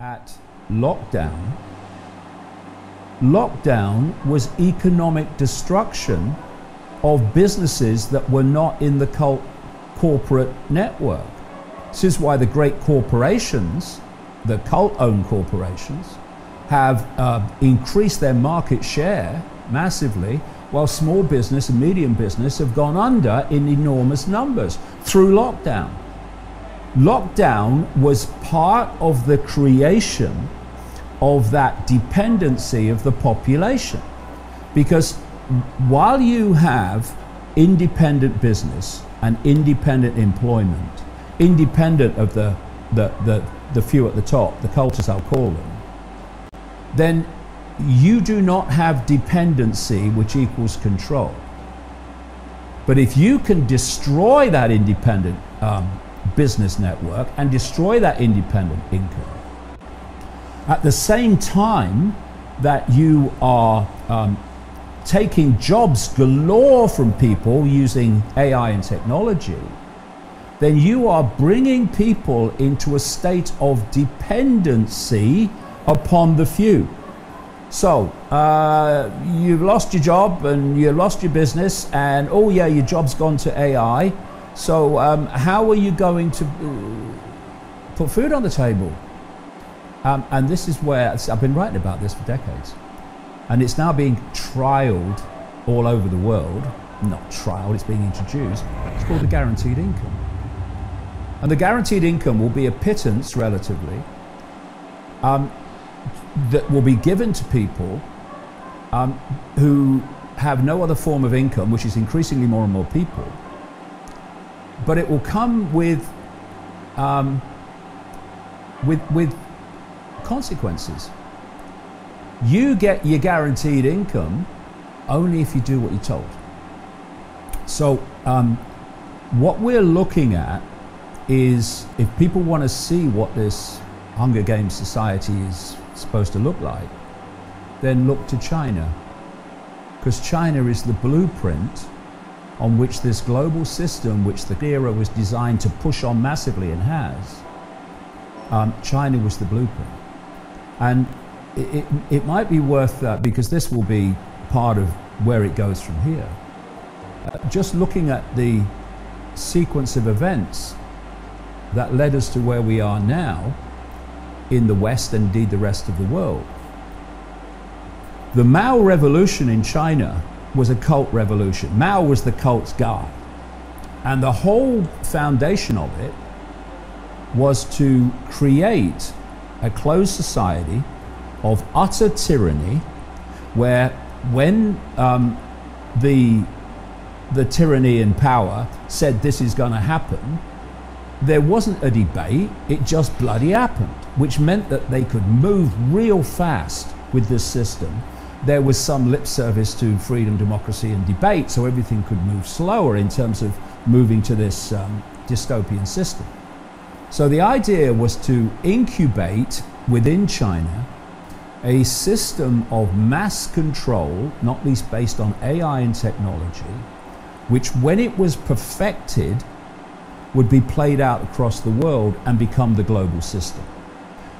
at lockdown, lockdown was economic destruction of businesses that were not in the cult corporate network. This is why the great corporations, the cult owned corporations, have uh, increased their market share massively, while small business and medium business have gone under in enormous numbers through lockdown. Lockdown was part of the creation of that dependency of the population. Because while you have independent business and independent employment, independent of the, the, the, the few at the top, the cultures I'll call them, then you do not have dependency which equals control. But if you can destroy that independent um, business network and destroy that independent income, at the same time that you are um, taking jobs galore from people using AI and technology, then you are bringing people into a state of dependency upon the few. So, uh, you've lost your job and you lost your business, and oh, yeah, your job's gone to AI. So, um, how are you going to uh, put food on the table? Um, and this is where I've been writing about this for decades. And it's now being trialed all over the world. Not trialed, it's being introduced. It's called the guaranteed income. And the guaranteed income will be a pittance, relatively, um, that will be given to people um, who have no other form of income, which is increasingly more and more people. But it will come with, um, with, with consequences. You get your guaranteed income only if you do what you're told. So, um, what we're looking at is if people want to see what this Hunger Games society is supposed to look like, then look to China. Because China is the blueprint on which this global system, which the era was designed to push on massively and has, um, China was the blueprint. And it, it, it might be worth that because this will be part of where it goes from here. Uh, just looking at the sequence of events that led us to where we are now in the West and indeed the rest of the world. The Mao revolution in China was a cult revolution. Mao was the cult's guy. And the whole foundation of it was to create a closed society of utter tyranny where when um, the, the tyranny in power said this is going to happen, there wasn't a debate, it just bloody happened, which meant that they could move real fast with this system. There was some lip service to freedom, democracy, and debate, so everything could move slower in terms of moving to this um, dystopian system. So the idea was to incubate within China a system of mass control, not least based on AI and technology, which when it was perfected would be played out across the world and become the global system.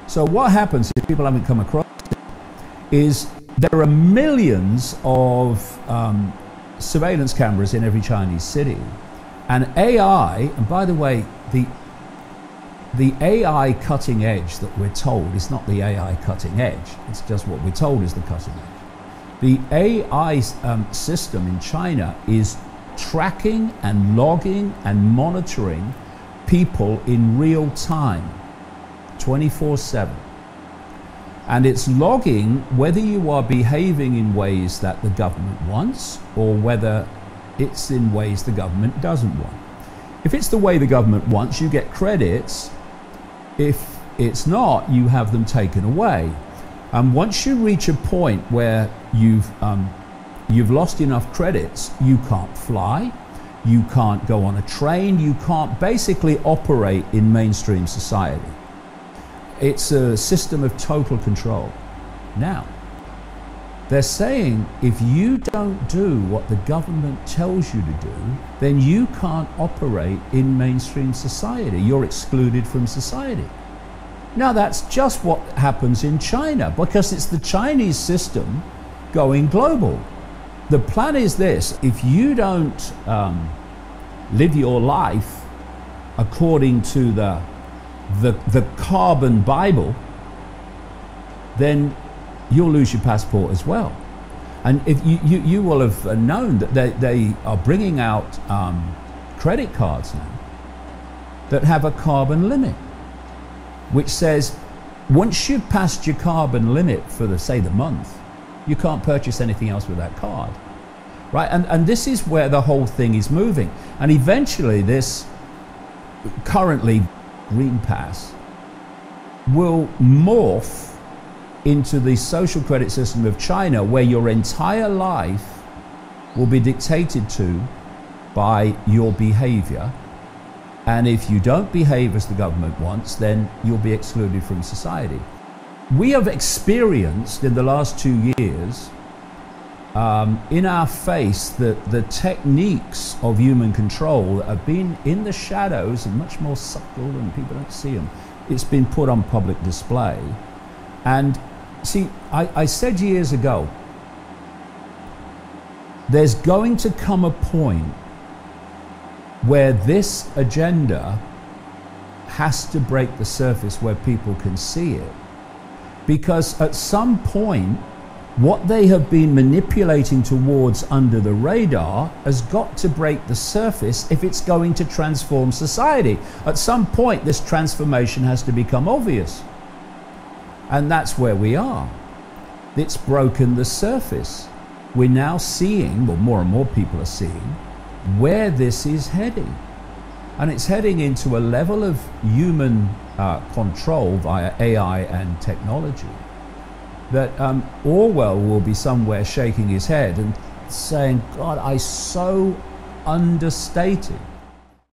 So what happens if people haven't come across it is there are millions of um, surveillance cameras in every Chinese city. And AI, and by the way, the the AI cutting edge that we're told is not the AI cutting edge. It's just what we're told is the cutting edge. The AI um, system in China is tracking and logging and monitoring people in real time, 24 7. And it's logging whether you are behaving in ways that the government wants or whether it's in ways the government doesn't want. If it's the way the government wants, you get credits. If it's not, you have them taken away. And once you reach a point where you've um, You've lost enough credits, you can't fly, you can't go on a train, you can't basically operate in mainstream society. It's a system of total control. Now, they're saying if you don't do what the government tells you to do, then you can't operate in mainstream society. You're excluded from society. Now, that's just what happens in China because it's the Chinese system going global. The plan is this if you don't um, live your life according to the, the, the carbon Bible, then you'll lose your passport as well. And if you, you, you will have known that they, they are bringing out um, credit cards now that have a carbon limit which says once you've passed your carbon limit for the say the month, you can't purchase anything else with that card. Right? And and this is where the whole thing is moving. And eventually this currently Green Pass will morph into the social credit system of China where your entire life will be dictated to by your behavior and if you don't behave as the government wants, then you'll be excluded from society. We have experienced in the last two years um, in our face the, the techniques of human control that have been in the shadows and much more subtle and people don't see them. It's been put on public display. And see, I, I said years ago, there's going to come a point where this agenda has to break the surface where people can see it. Because at some point, what they have been manipulating towards under the radar has got to break the surface if it's going to transform society. At some point, this transformation has to become obvious. And that's where we are. It's broken the surface. We're now seeing, well, more and more people are seeing, where this is heading. And it's heading into a level of human uh, control via AI and technology that um, Orwell will be somewhere shaking his head and saying, God, I so understated